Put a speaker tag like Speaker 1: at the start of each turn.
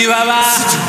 Speaker 1: Chibaba.